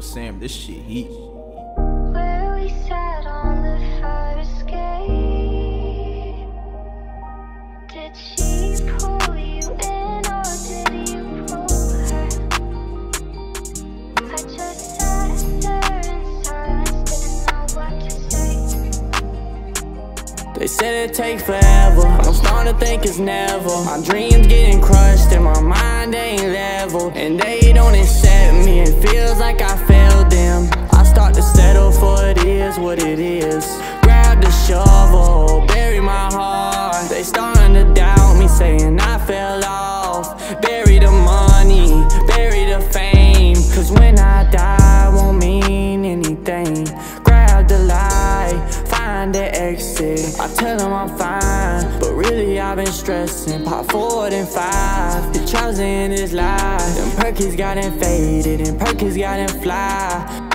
Yo, Sam, this shit heat. Where we sat on the fire escape. Did she pull you in or did you pull her? I just sat there in silence, didn't know what to say. They said it take forever. I'm starting to think it's never. My dreams getting crushed and my mind ain't level. And they don't accept me. It feels like I what it is. Grab the shovel, bury my heart. They starting to doubt me, saying I fell off. Bury the money, bury the fame. Cause when I die, it won't mean anything. Grab the light, find the exit. I tell them I'm fine, but really I've been stressing. Pop forward and five, the in this life. Them perkies got faded, and perkies got fly.